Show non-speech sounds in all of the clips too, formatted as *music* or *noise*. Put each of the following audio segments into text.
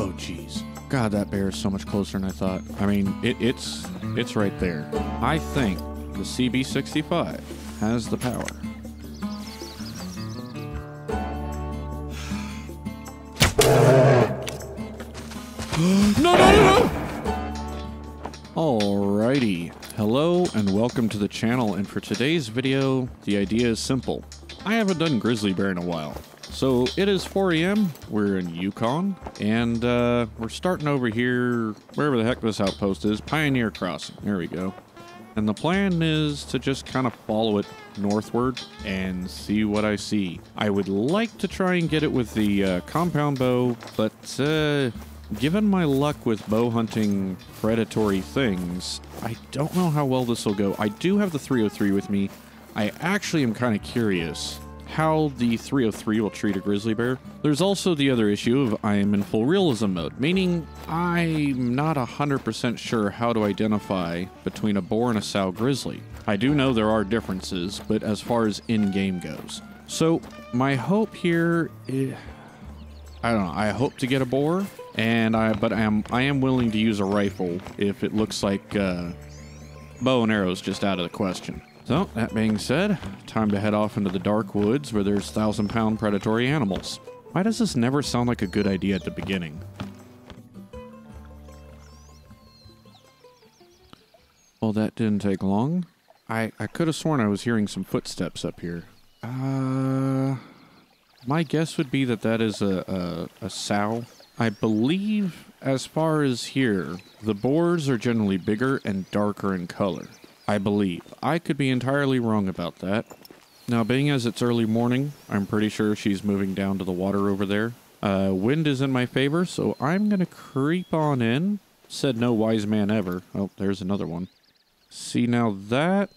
Oh, jeez. God, that bear is so much closer than I thought. I mean, it, it's it's right there. I think the CB65 has the power. *gasps* no, no, no, no! Alrighty. Hello and welcome to the channel. And for today's video, the idea is simple. I haven't done grizzly bear in a while. So it is 4 a.m. We're in Yukon, and uh, we're starting over here, wherever the heck this outpost is, Pioneer Crossing. There we go. And the plan is to just kind of follow it northward and see what I see. I would like to try and get it with the uh, compound bow, but uh, given my luck with bow hunting predatory things, I don't know how well this will go. I do have the 303 with me. I actually am kind of curious how the 303 will treat a grizzly bear. There's also the other issue of I am in full realism mode, meaning I'm not 100% sure how to identify between a boar and a sow grizzly. I do know there are differences, but as far as in-game goes. So, my hope here is, I don't know, I hope to get a boar, and I but I am I am willing to use a rifle if it looks like uh, bow and arrows just out of the question. So, that being said, time to head off into the dark woods where there's thousand pound predatory animals. Why does this never sound like a good idea at the beginning? Well, that didn't take long. I, I could have sworn I was hearing some footsteps up here. Uh, my guess would be that that is a, a, a sow. I believe, as far as here, the boars are generally bigger and darker in color. I believe. I could be entirely wrong about that. Now, being as it's early morning, I'm pretty sure she's moving down to the water over there. Uh, wind is in my favor, so I'm going to creep on in. Said no wise man ever. Oh, there's another one. See, now that...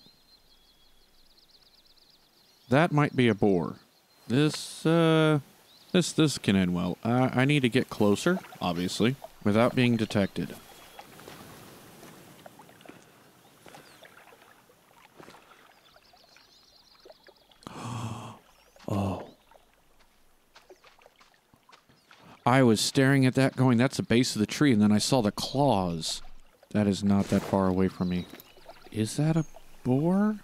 That might be a boar. This, uh... This, this can end well. I need to get closer, obviously, without being detected. *gasps* Oh. I was staring at that going, that's the base of the tree, and then I saw the claws. That is not that far away from me. Is that a boar?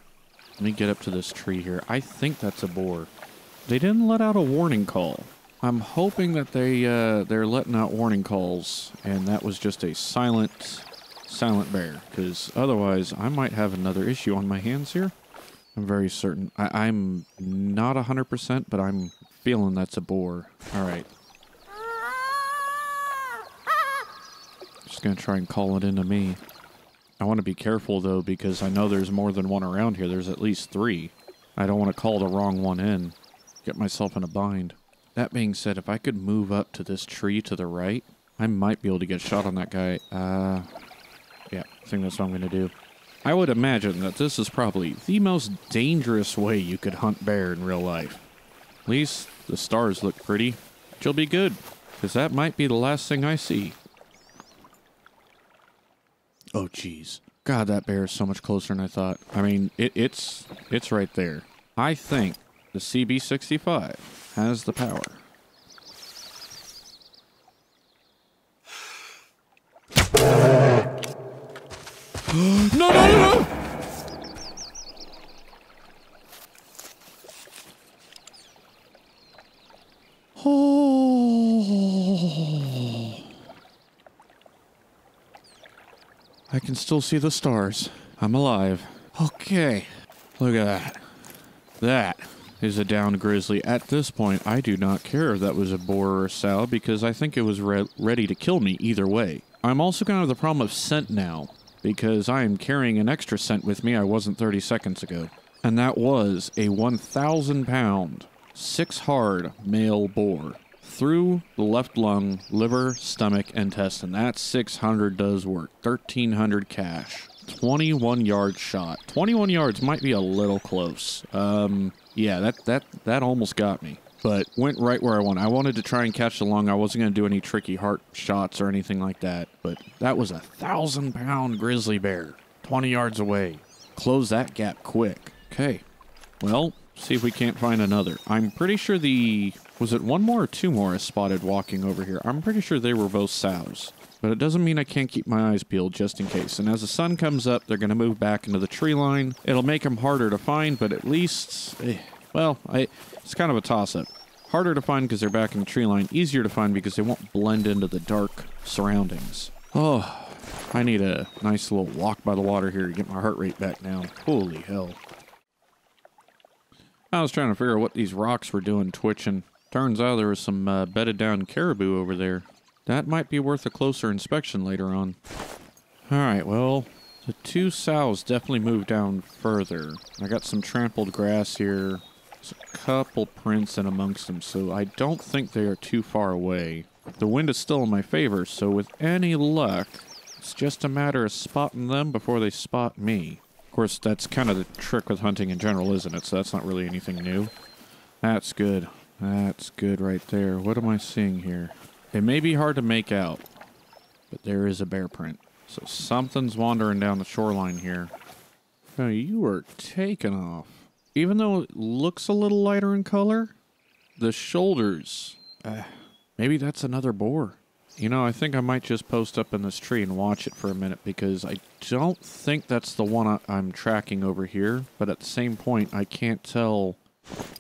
Let me get up to this tree here. I think that's a boar. They didn't let out a warning call. I'm hoping that they uh, they're letting out warning calls, and that was just a silent, silent bear. Because otherwise, I might have another issue on my hands here. I'm very certain. I, I'm not 100%, but I'm feeling that's a boar. All right. Just to try and call it into me. I want to be careful, though, because I know there's more than one around here. There's at least three. I don't want to call the wrong one in. Get myself in a bind. That being said, if I could move up to this tree to the right, I might be able to get shot on that guy. Uh, yeah, I think that's what I'm going to do. I would imagine that this is probably the most dangerous way you could hunt bear in real life. At least the stars look pretty. Which will be good, because that might be the last thing I see. Oh, jeez. God, that bear is so much closer than I thought. I mean, it, it's it's right there. I think the CB65 has the power. *gasps* no, no, no, no! Oh. I can still see the stars. I'm alive. Okay. Look at that. That is a down grizzly. At this point, I do not care if that was a boar or a sow because I think it was re ready to kill me either way. I'm also going to have the problem of scent now because I am carrying an extra scent with me I wasn't 30 seconds ago. And that was a 1,000 pound, six hard male boar through the left lung, liver, stomach, intestine. That 600 does work. 1,300 cash. 21 yard shot. 21 yards might be a little close. Um, yeah, that, that, that almost got me but went right where I wanted. I wanted to try and catch the lung. I wasn't going to do any tricky heart shots or anything like that, but that was a thousand pound grizzly bear, 20 yards away. Close that gap quick. Okay. Well, see if we can't find another. I'm pretty sure the Was it one more or two more I spotted walking over here? I'm pretty sure they were both sows. But it doesn't mean I can't keep my eyes peeled just in case. And as the sun comes up, they're going to move back into the tree line. It'll make them harder to find, but at least, eh, well, I, it's kind of a toss-up. Harder to find because they're back in the tree line. Easier to find because they won't blend into the dark surroundings. Oh, I need a nice little walk by the water here to get my heart rate back down. Holy hell. I was trying to figure out what these rocks were doing twitching. Turns out there was some uh, bedded down caribou over there. That might be worth a closer inspection later on. Alright, well, the two sows definitely moved down further. I got some trampled grass here. There's a couple prints in amongst them, so I don't think they are too far away. The wind is still in my favor, so with any luck, it's just a matter of spotting them before they spot me. Of course, that's kind of the trick with hunting in general, isn't it? So that's not really anything new. That's good. That's good right there. What am I seeing here? It may be hard to make out, but there is a bear print. So something's wandering down the shoreline here. Oh, you are taking off. Even though it looks a little lighter in color, the shoulders, uh, maybe that's another boar. You know, I think I might just post up in this tree and watch it for a minute because I don't think that's the one I, I'm tracking over here. But at the same point, I can't tell.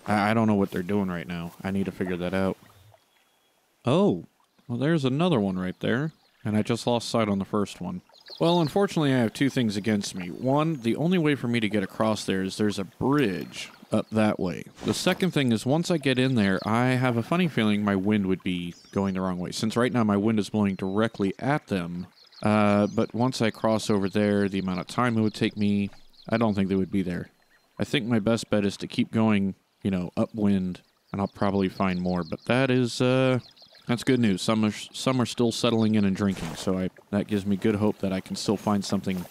I, I don't know what they're doing right now. I need to figure that out. Oh, well, there's another one right there. And I just lost sight on the first one. Well, unfortunately, I have two things against me. One, the only way for me to get across there is there's a bridge up that way. The second thing is once I get in there, I have a funny feeling my wind would be going the wrong way. Since right now my wind is blowing directly at them, uh, but once I cross over there, the amount of time it would take me, I don't think they would be there. I think my best bet is to keep going, you know, upwind, and I'll probably find more. But that is, uh, that's good news. Some are, some are still settling in and drinking, so I, that gives me good hope that I can still find something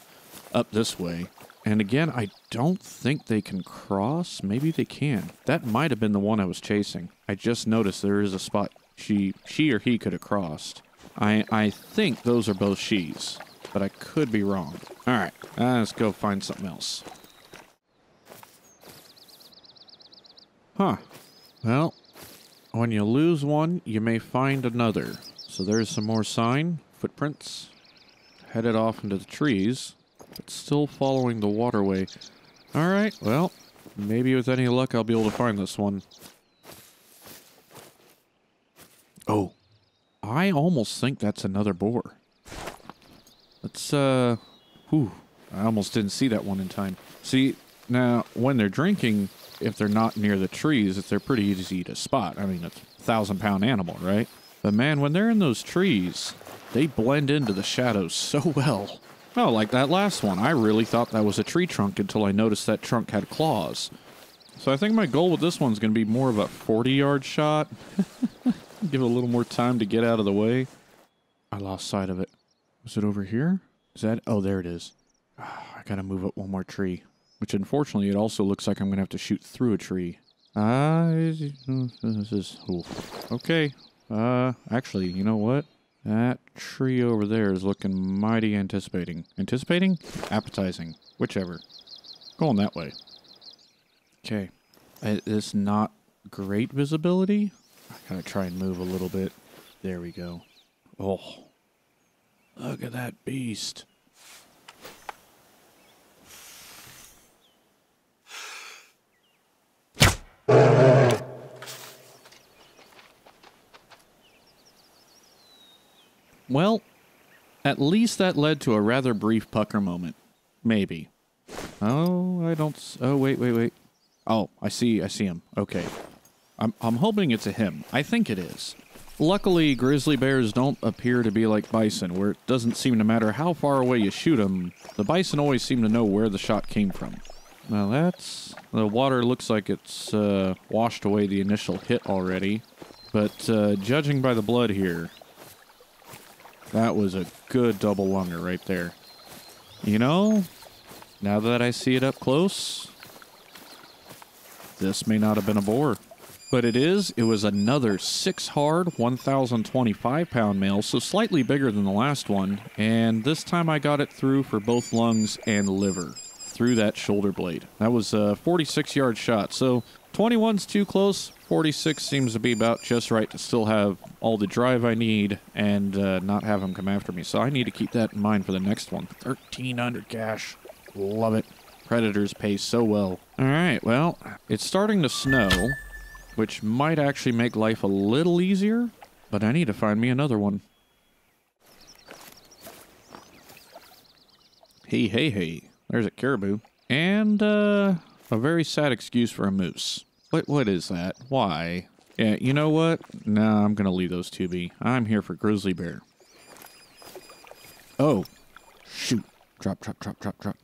up this way. And again, I don't think they can cross. Maybe they can. That might have been the one I was chasing. I just noticed there is a spot she she or he could have crossed. I I think those are both she's, but I could be wrong. All right, let's go find something else. Huh. Well, when you lose one, you may find another. So there's some more sign, footprints, headed off into the trees, but still following the waterway. All right, well, maybe with any luck I'll be able to find this one. Oh, I almost think that's another boar. Let's, uh, whew, I almost didn't see that one in time. See, now, when they're drinking, if they're not near the trees, they're pretty easy to spot. I mean, it's a thousand pound animal, right? But man, when they're in those trees, they blend into the shadows so well. Oh, like that last one. I really thought that was a tree trunk until I noticed that trunk had claws. So I think my goal with this one's going to be more of a 40 yard shot. *laughs* Give it a little more time to get out of the way. I lost sight of it. Was it over here? Is that? Oh, there it is. Ah, I got to move up one more tree. Which unfortunately, it also looks like I'm going to have to shoot through a tree. Ah, uh, this is... Ooh. Okay. Uh, actually, you know what? That tree over there is looking mighty anticipating. Anticipating? Appetizing. Whichever. Going that way. Okay. It's not great visibility. I gotta try and move a little bit. There we go. Oh. Look at that beast. Well, at least that led to a rather brief pucker moment. Maybe. Oh, I don't. Oh, wait, wait, wait. Oh, I see. I see him. Okay. I'm, I'm hoping it's a him. I think it is. Luckily, grizzly bears don't appear to be like bison, where it doesn't seem to matter how far away you shoot them, the bison always seem to know where the shot came from. Now that's... The water looks like it's uh, washed away the initial hit already, but uh, judging by the blood here, that was a good double lunger right there. You know, now that I see it up close, this may not have been a boar. But it is. It was another six hard, 1,025 pound male, so slightly bigger than the last one. And this time I got it through for both lungs and liver through that shoulder blade. That was a 46 yard shot. So 21's too close. 46 seems to be about just right to still have all the drive I need and uh, not have them come after me. So I need to keep that in mind for the next one. 1300 cash. Love it. Predators pay so well. All right, well, it's starting to snow, which might actually make life a little easier, but I need to find me another one. Hey, hey, hey. There's a caribou. And, uh, a very sad excuse for a moose. What, what is that? Why? Yeah, you know what? Nah, I'm gonna leave those two be. I'm here for grizzly bear. Oh. Shoot. Drop, drop, drop, drop, drop.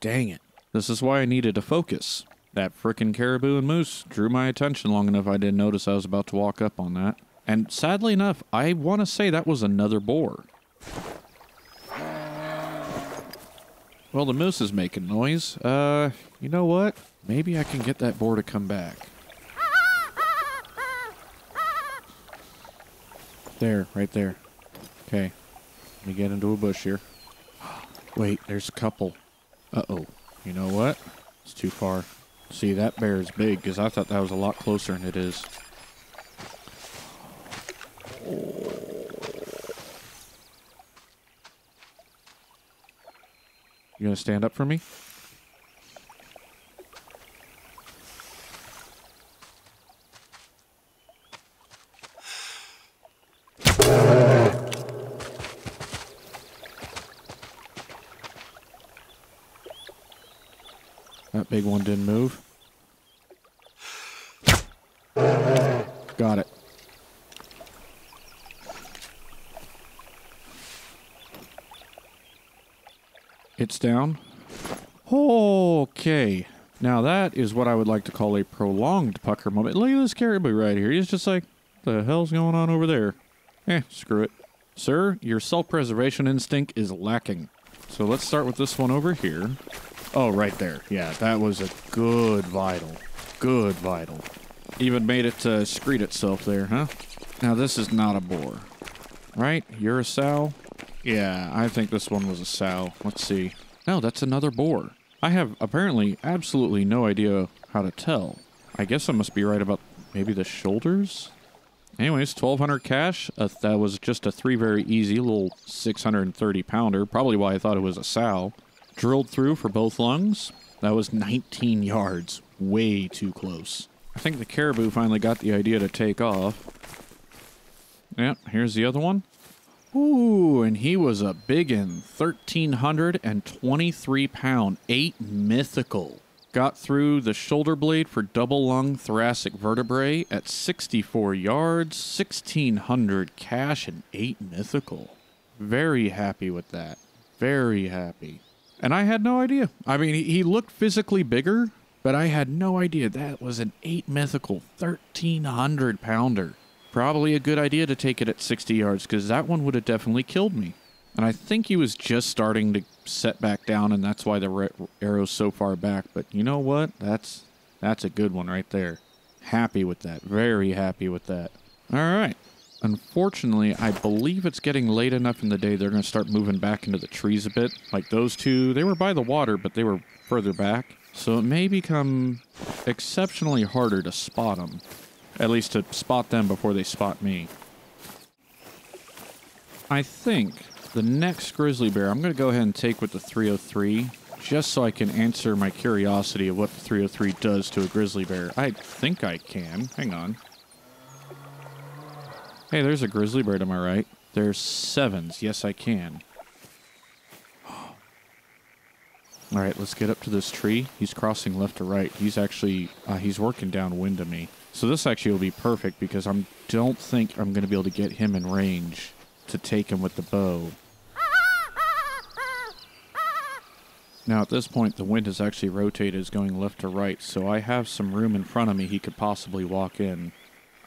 Dang it. This is why I needed to focus. That frickin' caribou and moose drew my attention long enough I didn't notice I was about to walk up on that. And sadly enough, I want to say that was another boar. Well, the moose is making noise. Uh, you know what? Maybe I can get that boar to come back. There, right there. Okay. Let me get into a bush here. *gasps* Wait, there's a couple. Uh-oh. You know what? It's too far. See, that bear is big, because I thought that was a lot closer than it is. You gonna stand up for me? That big one didn't move. Got it. It's down. Okay. Now that is what I would like to call a prolonged pucker moment. Look at this caribou right here. He's just like, the hell's going on over there? Eh, screw it. Sir, your self-preservation instinct is lacking. So let's start with this one over here. Oh, right there. Yeah, that was a good vital. Good vital. Even made it uh, secrete itself there, huh? Now this is not a boar. Right? You're a sow? Yeah, I think this one was a sow. Let's see. No, that's another boar. I have apparently absolutely no idea how to tell. I guess I must be right about maybe the shoulders? Anyways, 1200 cash. Uh, that was just a three very easy little 630 pounder. Probably why I thought it was a sow. Drilled through for both lungs. That was 19 yards. Way too close. I think the caribou finally got the idea to take off. Yeah, here's the other one. Ooh, and he was a biggin. 1,323 pound, 8 mythical. Got through the shoulder blade for double lung thoracic vertebrae at 64 yards, 1,600 cash, and 8 mythical. Very happy with that. Very happy. And I had no idea. I mean, he- looked physically bigger, but I had no idea that was an 8 mythical, 1,300 pounder. Probably a good idea to take it at 60 yards because that one would have definitely killed me. And I think he was just starting to set back down, and that's why the arrow's so far back. But you know what? That's that's a good one right there. Happy with that. Very happy with that. All right. Unfortunately, I believe it's getting late enough in the day they're going to start moving back into the trees a bit. Like those two, they were by the water, but they were further back. So it may become exceptionally harder to spot them. At least to spot them before they spot me. I think the next grizzly bear I'm going to go ahead and take with the 303 just so I can answer my curiosity of what the 303 does to a grizzly bear. I think I can. Hang on. Hey, there's a grizzly bear to my right. There's sevens. Yes, I can. *gasps* All right, let's get up to this tree. He's crossing left to right. He's actually uh, he's working downwind of me. So this actually will be perfect because I don't think I'm going to be able to get him in range to take him with the bow. Now at this point the wind has actually rotated is going left to right, so I have some room in front of me he could possibly walk in.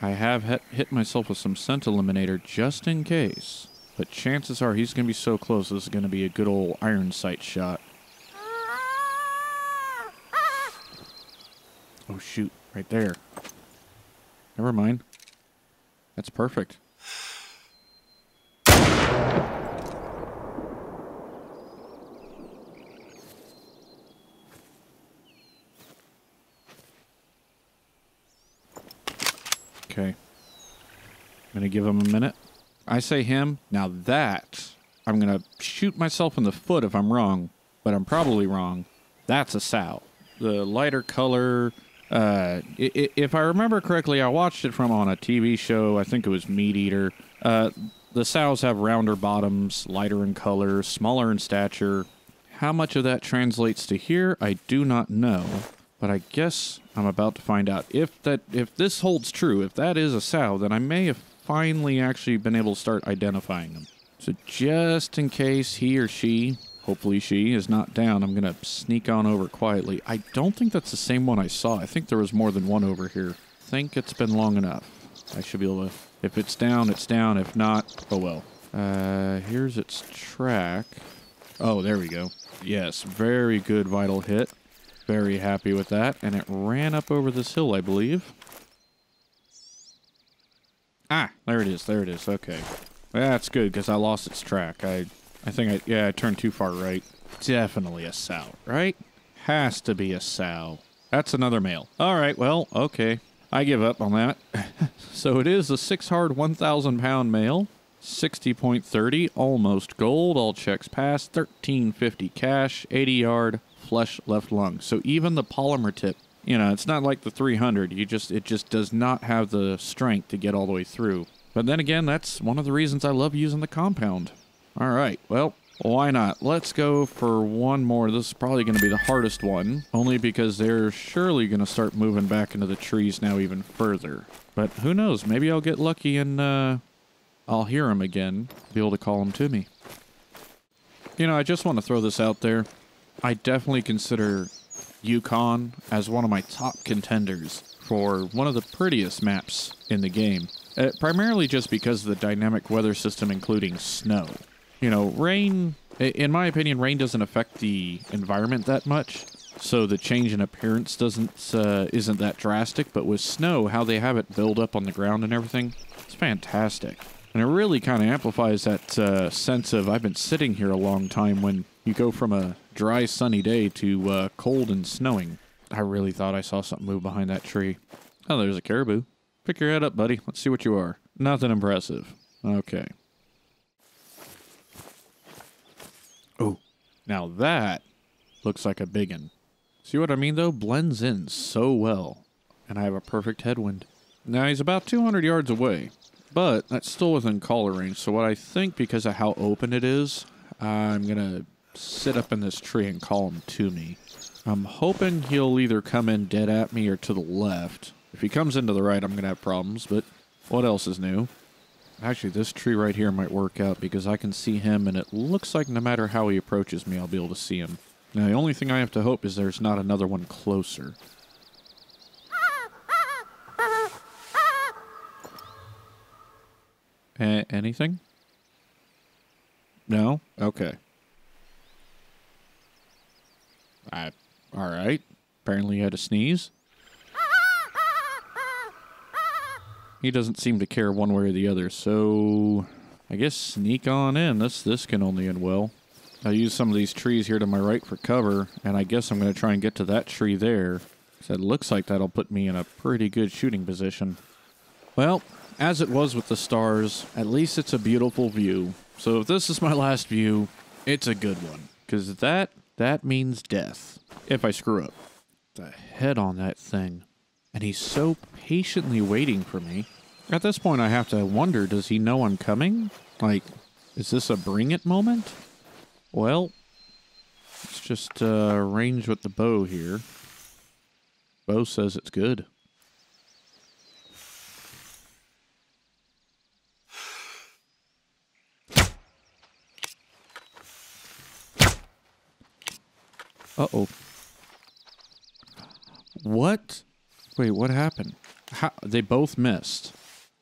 I have hit, myself with some scent eliminator just in case, but chances are he's going to be so close this is going to be a good old iron sight shot. Oh shoot, right there. Never mind. That's perfect. Okay. I'm going to give him a minute. I say him. Now that, I'm going to shoot myself in the foot if I'm wrong, but I'm probably wrong. That's a sow. The lighter color, uh, if I remember correctly, I watched it from on a TV show. I think it was MeatEater. Uh, the sows have rounder bottoms, lighter in color, smaller in stature. How much of that translates to here, I do not know. But I guess I'm about to find out. If that if this holds true, if that is a sow, then I may have finally actually been able to start identifying them. So just in case he or she, hopefully she, is not down, I'm gonna sneak on over quietly. I don't think that's the same one I saw. I think there was more than one over here. think it's been long enough. I should be able to if it's down, it's down. If not, oh well. Uh here's its track. Oh, there we go. Yes, very good vital hit. Very happy with that. And it ran up over this hill, I believe. Ah, there it is. There it is. Okay. That's good because I lost its track. I I think I yeah, I turned too far right. Definitely a sow, right? Has to be a sow. That's another male. All right, well, okay. I give up on that. *laughs* so it is a six hard 1,000 pound male. 60.30, almost gold, all checks passed, 1350 cash, 80 yard, flush left lung. So even the polymer tip, you know, it's not like the 300. You just it just does not have the strength to get all the way through. But then again, that's one of the reasons I love using the compound. All right, well, why not? Let's go for one more. This is probably going to be the hardest one, only because they're surely going to start moving back into the trees now even further. But who knows? Maybe I'll get lucky and uh, I'll hear them again, be able to call them to me. You know, I just want to throw this out there. I definitely consider Yukon as one of my top contenders for one of the prettiest maps in the game. Uh, primarily just because of the dynamic weather system, including snow. You know, rain, in my opinion, rain doesn't affect the environment that much. So the change in appearance doesn't uh, isn't that drastic, but with snow, how they have it build up on the ground and everything, it's fantastic. And it really kind of amplifies that uh, sense of I've been sitting here a long time when you go from a dry, sunny day to uh, cold and snowing. I really thought I saw something move behind that tree. Oh, there's a caribou. Pick your head up, buddy. Let's see what you are. Nothing impressive. Okay. Oh, now that looks like a biggin. See what I mean, though? Blends in so well. And I have a perfect headwind. Now, he's about 200 yards away, but that's still within caller range. So, what I think, because of how open it is, I'm going to sit up in this tree and call him to me. I'm hoping he'll either come in dead at me or to the left. If he comes into the right, I'm going to have problems, but what else is new? Actually, this tree right here might work out because I can see him, and it looks like no matter how he approaches me, I'll be able to see him. Now, the only thing I have to hope is there's not another one closer. Anything? No? Okay. I, all right. Apparently, you had a sneeze. He doesn't seem to care one way or the other, so I guess sneak on in. This this can only end well. I'll use some of these trees here to my right for cover, and I guess I'm going to try and get to that tree there. So it looks like that'll put me in a pretty good shooting position. Well, as it was with the stars, at least it's a beautiful view. So if this is my last view, it's a good one. Because that, that means death. If I screw up. The head on that thing. And he's so patiently waiting for me. At this point, I have to wonder does he know I'm coming? Like, is this a bring it moment? Well, let's just uh, with the bow here. Bow says it's good. Uh oh. What? Wait, what happened? How, they both missed.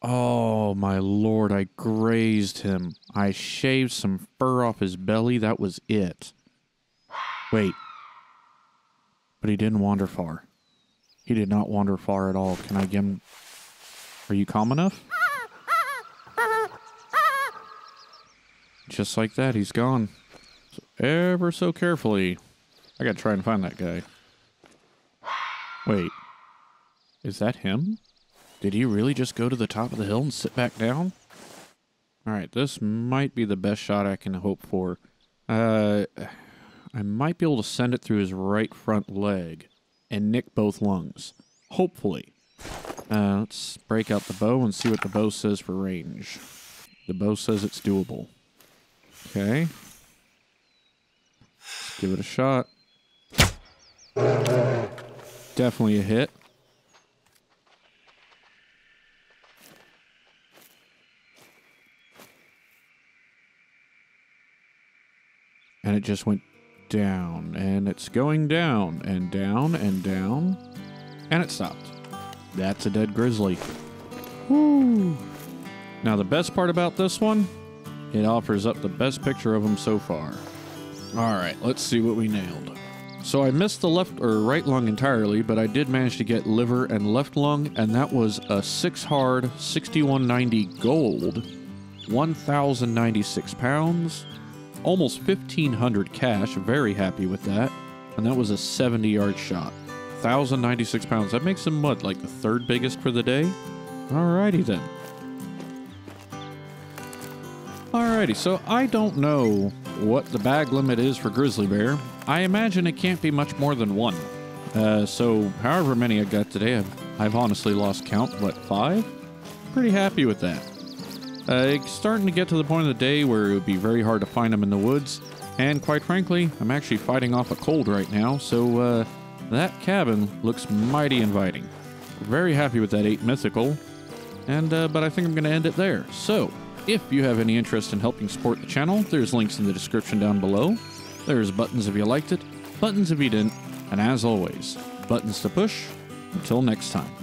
Oh my lord, I grazed him. I shaved some fur off his belly. That was it. Wait. But he didn't wander far. He did not wander far at all. Can I give him. Are you calm enough? Just like that, he's gone. So ever so carefully. I gotta try and find that guy. Wait. Is that him? Did he really just go to the top of the hill and sit back down? All right, this might be the best shot I can hope for. Uh, I might be able to send it through his right front leg and nick both lungs. Hopefully. Uh, let's break out the bow and see what the bow says for range. The bow says it's doable. Okay. Let's give it a shot. Definitely a hit. And it just went down, and it's going down, and down, and down, and it stopped. That's a dead grizzly. Woo! Now, the best part about this one, it offers up the best picture of him so far. All right, let's see what we nailed. So I missed the left or right lung entirely, but I did manage to get liver and left lung, and that was a 6 hard 6190 gold, 1096 pounds, almost 1500 cash. Very happy with that. And that was a 70 yard shot. 1096 pounds. That makes him what, like the third biggest for the day? Alrighty then. Alrighty, so I don't know what the bag limit is for grizzly bear. I imagine it can't be much more than one. Uh, so however many I got today, I've, I've honestly lost count. What, five? Pretty happy with that. Uh, it's starting to get to the point of the day where it would be very hard to find them in the woods. And quite frankly, I'm actually fighting off a cold right now, so uh, that cabin looks mighty inviting. Very happy with that 8 mythical, and uh, but I think I'm going to end it there. So, if you have any interest in helping support the channel, there's links in the description down below. There's buttons if you liked it, buttons if you didn't, and as always, buttons to push. Until next time.